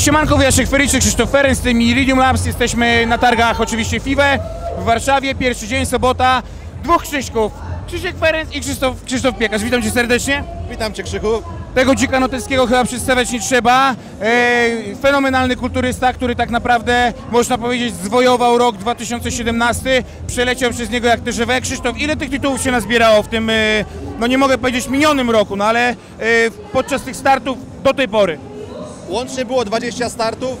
Siemanko, Wyjaszek Feryczny, Krzysztof Ferenc, z tym Iridium Labs. Jesteśmy na targach oczywiście FIWE w Warszawie. Pierwszy dzień, sobota. Dwóch Krzyśków. Krzysiek Ferenc i Krzysztof, Krzysztof Piekarz. Witam Cię serdecznie. Witam Cię Krzychu. Tego dzika noteckiego chyba przedstawiać nie trzeba. E, fenomenalny kulturysta, który tak naprawdę, można powiedzieć, zwojował rok 2017. Przeleciał przez niego jak tyżewe. Krzysztof, ile tych tytułów się nazbierało w tym, e, no nie mogę powiedzieć minionym roku, no ale e, podczas tych startów do tej pory? Łącznie było 20 startów,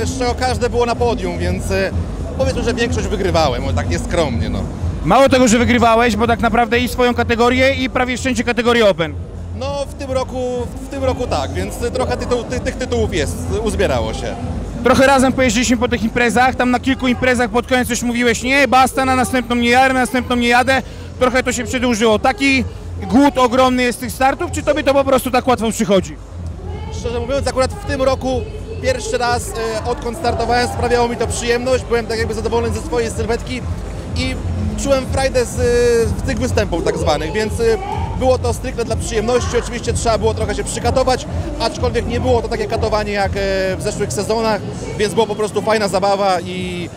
yy, z czego każde było na podium, więc yy, powiedzmy, że większość wygrywałem, może tak nieskromnie. No. Mało tego, że wygrywałeś, bo tak naprawdę i swoją kategorię i prawie szczęście kategorię Open. no w tym roku, w tym roku tak, więc trochę tytuł, ty, tych tytułów jest, uzbierało się. Trochę razem pojeździliśmy po tych imprezach, tam na kilku imprezach pod koniec już mówiłeś, nie, basta, na następną nie jadę, na następną nie jadę. Trochę to się przedłużyło. Taki głód ogromny jest tych startów, czy tobie to po prostu tak łatwo przychodzi? Szczerze mówiąc, akurat w tym roku pierwszy raz, e, odkąd startowałem, sprawiało mi to przyjemność. Byłem tak jakby zadowolony ze swojej sylwetki i czułem frajdę z, z tych występów tak zwanych, więc e, było to stricte dla przyjemności. Oczywiście trzeba było trochę się przykatować, aczkolwiek nie było to takie katowanie jak e, w zeszłych sezonach, więc było po prostu fajna zabawa i...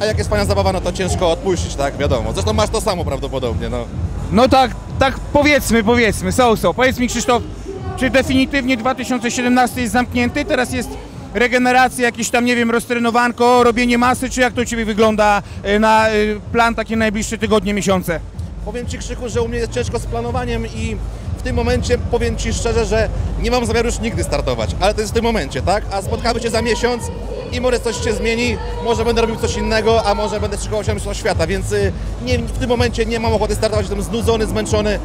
A jak jest fajna zabawa, no to ciężko odpuścić, tak? Wiadomo. Zresztą masz to samo prawdopodobnie, no. No tak, tak powiedzmy, powiedzmy, so, so. Powiedz mi Krzysztof, czy definitywnie 2017 jest zamknięty? Teraz jest regeneracja, jakieś tam, nie wiem, roztrenowanko, robienie masy, czy jak to u Ciebie wygląda e, na e, plan takie najbliższe tygodnie, miesiące? Powiem Ci Krzyku, że u mnie jest ciężko z planowaniem i w tym momencie powiem Ci szczerze, że nie mam zamiaru już nigdy startować, ale to jest w tym momencie, tak? A spotkamy się za miesiąc i może coś się zmieni, może będę robił coś innego, a może będę szykował się Mistrzostwa Świata, więc y, nie, w tym momencie nie mam ochoty startować, jestem znudzony, zmęczony e,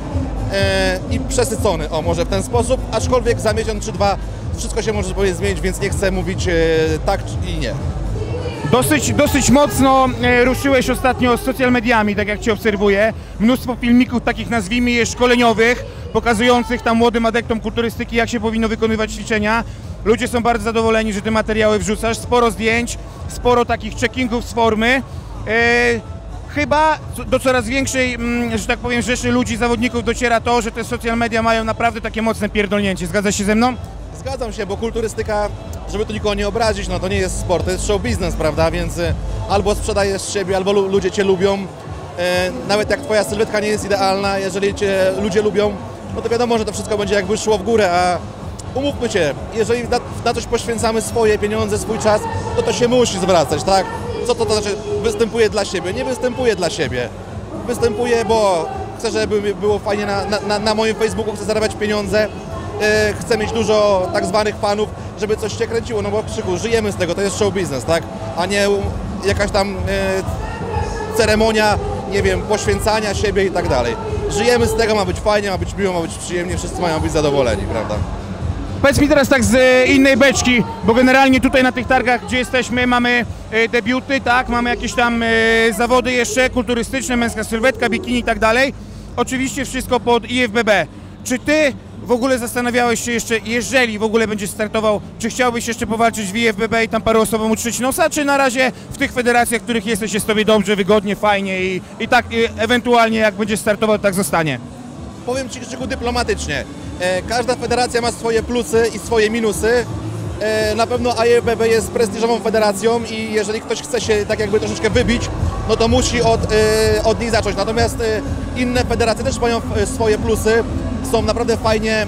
i przesycony, o może w ten sposób, aczkolwiek za miesiąc czy dwa wszystko się może powiedzieć zmienić, więc nie chcę mówić e, tak i nie. Dosyć, dosyć mocno e, ruszyłeś ostatnio z social mediami, tak jak Cię obserwuję. Mnóstwo filmików takich nazwijmy je szkoleniowych, pokazujących tam młodym adeptom kulturystyki, jak się powinno wykonywać ćwiczenia. Ludzie są bardzo zadowoleni, że te materiały wrzucasz. Sporo zdjęć, sporo takich checkingów z formy. Chyba do coraz większej, mm, że tak powiem, rzeszy ludzi, zawodników dociera to, że te social media mają naprawdę takie mocne pierdolnięcie. Zgadzasz się ze mną? Zgadzam się, bo kulturystyka, żeby tu nikogo nie obrazić, no to nie jest sport, to jest show biznes, prawda? Więc y, albo sprzedajesz siebie, albo lu- ludzie cię lubią. E, nawet jak twoja sylwetka nie jest idealna, jeżeli cię ludzie lubią, no to wiadomo, że to wszystko będzie jakby szło w górę, a umówmy się, jeżeli na, na coś poświęcamy swoje pieniądze, swój czas, to to się musi zwracać, tak? Co to, to znaczy występuje dla siebie? Nie występuje dla siebie. Występuję, bo chcę, żeby było fajnie na, na- na, moim Facebooku, chcę zarabiać pieniądze, e, chcę mieć dużo tak zwanych fanów, żeby coś się kręciło, no bo krzyku, żyjemy z tego, to jest show biznes, tak? A nie jakaś tam e, ceremonia, nie wiem, poświęcania siebie i tak dalej. Żyjemy z tego, ma być fajnie, ma być miło, ma być przyjemnie, wszyscy mają być zadowoleni, prawda? Powiedz mi teraz tak z e, innej beczki, bo generalnie tutaj na tych targach, gdzie jesteśmy, mamy e, debiuty, tak, mamy jakieś tam e, zawody jeszcze kulturystyczne, męska sylwetka, bikini i tak dalej. Oczywiście wszystko pod IFBB. Czy ty w ogóle zastanawiałeś się jeszcze, jeżeli w ogóle będziesz startował, czy chciałbyś jeszcze powalczyć w IFBB i tam paru osobom utrzeć nosa, czy na razie w tych federacjach, w których jesteś, jest tobie dobrze, wygodnie, fajnie i, i tak e, ewentualnie jak będziesz startował, tak zostanie? Powiem Ci Krzyku dyplomatycznie. E, każda federacja ma swoje plusy i swoje minusy. E, na pewno AJBB jest prestiżową federacją i jeżeli ktoś chce się tak jakby troszeczkę wybić, no to musi od, e, od niej zacząć. Natomiast inne federacje też mają swoje plusy. Są naprawdę fajnie,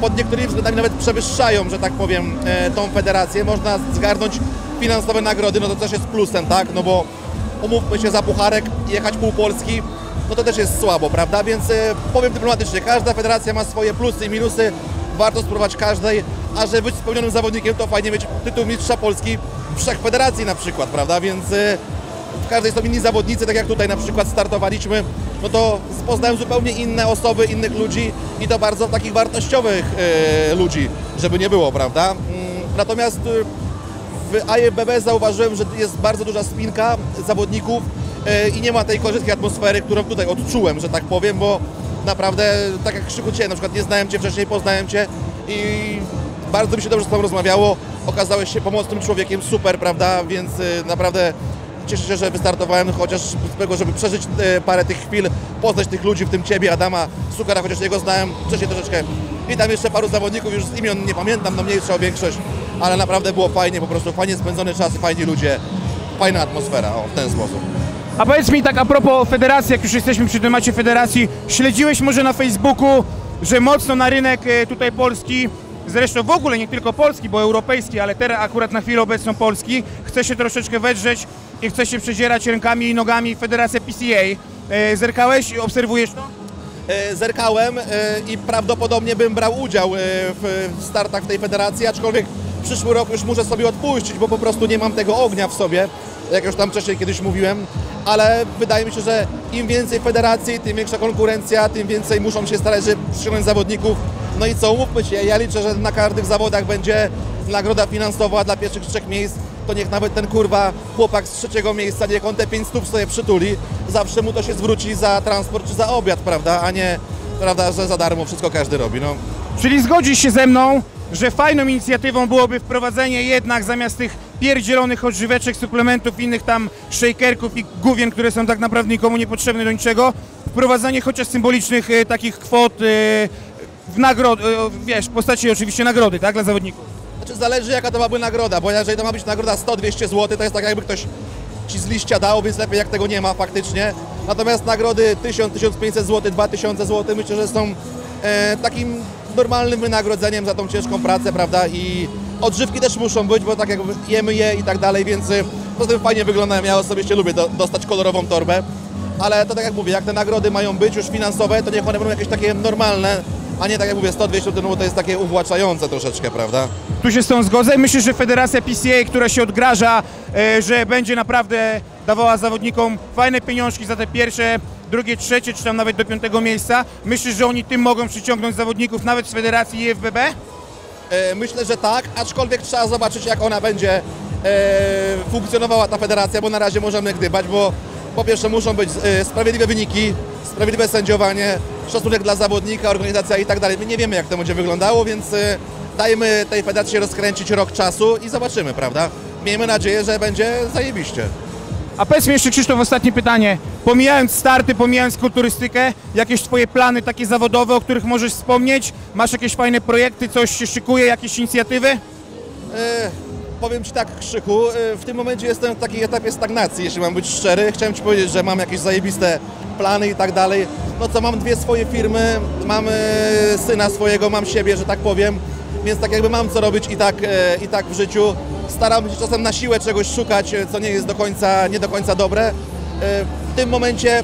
pod niektórymi względami nawet przewyższają, że tak powiem, tą federację. Można zgarnąć finansowe nagrody, no to też jest plusem, tak? No bo umówmy się za pucharek, jechać pół Polski, no to też jest słabo, prawda? Więc e, powiem dyplomatycznie, każda federacja ma swoje plusy i minusy, warto spróbować każdej, a żeby być spełnionym zawodnikiem, to fajnie mieć tytuł mistrza Polski w trzech federacji na przykład, prawda? Więc e, w każdej są inni zawodnicy, tak jak tutaj na przykład startowaliśmy, no to poznałem zupełnie inne osoby, innych ludzi i to bardzo takich wartościowych e, ludzi, żeby nie było, prawda? Mm, Natomiast w AJBB zauważyłem, że jest bardzo duża spinka zawodników i nie ma tej korzystnej atmosfery, którą tutaj odczułem, że tak powiem, bo naprawdę, tak jak Krzyku Cię, na przykład nie znałem Cię wcześniej, poznałem Cię i bardzo mi się dobrze z Tobą rozmawiało, okazałeś się pomocnym człowiekiem, super, prawda, więc e, naprawdę cieszę się, że wystartowałem chociaż z tego, żeby przeżyć e, parę tych chwil, poznać tych ludzi, w tym Ciebie, Adama Sukara, chociaż jego znałem wcześniej troszeczkę. I tam jeszcze paru zawodników, już z imion nie pamiętam, no mniejsza o większość, ale naprawdę było fajnie, po prostu fajnie spędzony czas i fajni ludzie, fajna atmosfera, o, w ten sposób. A powiedz mi tak a propos federacji, jak już jesteśmy przy temacie federacji, śledziłeś może na Facebooku, że mocno na rynek e, tutaj polski, zresztą w ogóle nie tylko polski, bo europejski, ale teraz akurat na chwilę obecną polski, chce się troszeczkę wedrzeć i chce się przedzierać rękami i nogami Federacja PCA. E, Zerkałeś, obserwujesz to? E, zerkałem i prawdopodobnie bym brał udział w startach tej federacji, aczkolwiek przyszły rok już muszę sobie odpuścić, bo po prostu nie mam tego ognia w sobie, jak już tam wcześniej kiedyś mówiłem, ale wydaje mi się, że im więcej federacji, tym większa konkurencja, tym więcej muszą się starać, żeby przyciągnąć zawodników. No i co, umówmy się, ja liczę, że na każdych zawodach będzie nagroda finansowa dla pierwszych trzech miejsc, to niech nawet ten kurwa chłopak z trzeciego miejsca, niech on te 5 stóp sobie przytuli, zawsze mu to się zwróci za transport czy za obiad, prawda, a nie, prawda, że za darmo wszystko każdy robi, no. Czyli zgodzisz się ze mną, że fajną inicjatywą byłoby wprowadzenie jednak zamiast tych pierdzielonych odżyweczek, suplementów, innych tam shakerków i główien, które są tak naprawdę nikomu niepotrzebne do niczego, wprowadzenie chociaż symbolicznych e, takich kwot e, w nagrod, e, wiesz, w postaci oczywiście nagrody, tak, dla zawodników. Znaczy zależy jaka to ma być nagroda, bo jeżeli to ma być nagroda 100-200 zł, to jest tak jakby ktoś ci z liścia dał, więc lepiej jak tego nie ma faktycznie. Natomiast nagrody 1000-1500 zł, 2000 zł myślę, że są e, takim normalnym wynagrodzeniem za tą ciężką pracę, prawda? I odżywki też muszą być, bo tak jak jemy je i tak dalej, więc e, poza tym fajnie wyglądają. Ja osobiście lubię do, dostać kolorową torbę. Ale to tak jak mówię, jak te nagrody mają być już finansowe, to niech one będą jakieś takie normalne, a nie tak jak mówię 100-200 zł, no bo to jest takie uwłaczające troszeczkę, prawda? Tu się z tą zgodzę. Myślę, że Federacja PCA, która się odgraża, e, że będzie naprawdę dawała zawodnikom fajne pieniążki za te pierwsze, drugie, trzecie, czy tam nawet do piątego miejsca. Myślisz, że oni tym mogą przyciągnąć zawodników nawet z Federacji i FBB? E, Myślę, że tak, aczkolwiek trzeba zobaczyć, jak ona będzie e, funkcjonowała ta federacja, bo na razie możemy gdybać, bo po pierwsze muszą być e, sprawiedliwe wyniki, sprawiedliwe sędziowanie, szacunek dla zawodnika, organizacja i tak dalej. My nie wiemy, jak to będzie wyglądało, więc dajmy tej federacji rozkręcić rok czasu i zobaczymy, prawda? Miejmy nadzieję, że będzie zajebiście. A powiedz mi jeszcze Krzysztof, ostatnie pytanie. Pomijając starty, pomijając kulturystykę, jakieś twoje plany takie zawodowe, o których możesz wspomnieć? Masz jakieś fajne projekty, coś się szykuje, jakieś inicjatywy? E, powiem Ci tak, Krzyku, e, w tym momencie jestem w takiej etapie stagnacji, jeśli mam być szczery. Chciałem Ci powiedzieć, że mam jakieś zajebiste plany i tak dalej. No co, mam dwie swoje firmy, mam e, syna swojego, mam siebie, że tak powiem, więc tak jakby mam co robić i tak, e, i tak w życiu. Staram się czasem na siłę czegoś szukać, co nie jest do końca, nie do końca dobre. Tym momencie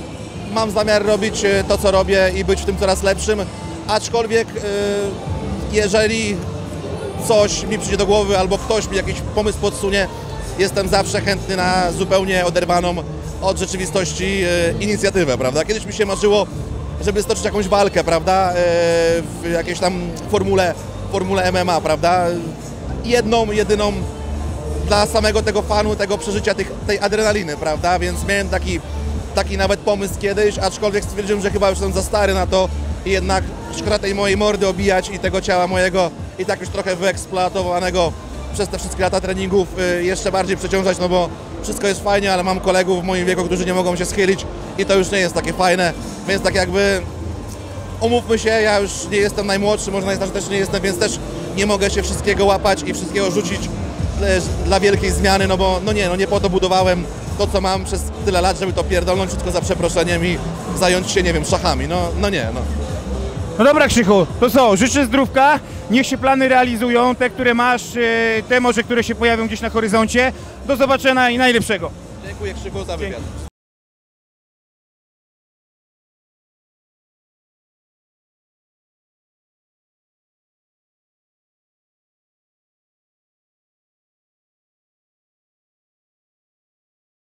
mam zamiar robić e, to, co robię i być w tym coraz lepszym, aczkolwiek e, jeżeli coś mi przyjdzie do głowy albo ktoś mi jakiś pomysł podsunie, jestem zawsze chętny na zupełnie oderwaną od rzeczywistości e, inicjatywę, prawda? Kiedyś mi się marzyło, żeby stoczyć jakąś walkę, prawda? W jakiejś tam formule, formule MMA, prawda? Jedną, jedyną dla samego tego fanu, tego przeżycia tych, tej adrenaliny, prawda? Więc miałem taki, taki nawet pomysł kiedyś, aczkolwiek stwierdziłem, że chyba już jestem za stary na to i jednak szkoda tej mojej mordy obijać i tego ciała mojego i tak już trochę wyeksploatowanego przez te wszystkie lata treningów y, jeszcze bardziej przeciążać, no bo wszystko jest fajnie, ale mam kolegów w moim wieku, którzy nie mogą się schylić i to już nie jest takie fajne, więc tak jakby umówmy się, ja już nie jestem najmłodszy, może najstarszy też nie jestem, więc też nie mogę się wszystkiego łapać i wszystkiego rzucić e, dla wielkiej zmiany, no bo no nie, no nie po to budowałem to, co mam przez tyle lat, żeby to pierdolnąć wszystko za przeproszeniem i zająć się, nie wiem, szachami, no, no nie, no. No dobra Krzychu, to co, życzę zdrówka, niech się plany realizują, te, które masz, e, te może, które się pojawią gdzieś na horyzoncie. Do zobaczenia i najlepszego. Dziękuję Krzyku za wywiad.